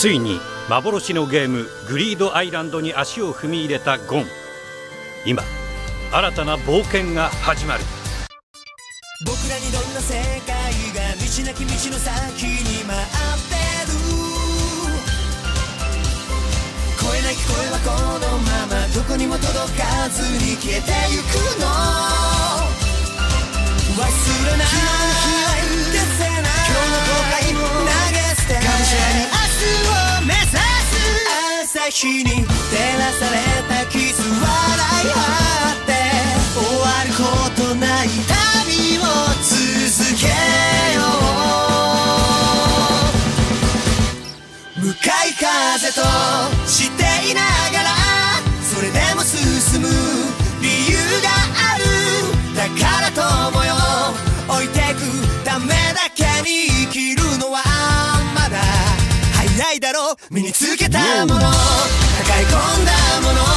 ついに幻のゲームグリードアイランドに足を踏み入れたゴン。今新たな冒険が始まる。僕らにどんな世界が道なき道の先に待ってる。声なき声はこのままどこにも届かずに消えてゆくの。日に照らされたキス笑い合って終わることない旅を続けよう向かい風としていながらそれでも進む。理由がある。だから友よ置いてくためだけに生きるのは。ないだろう。身につけたもの。抱え込んだもの。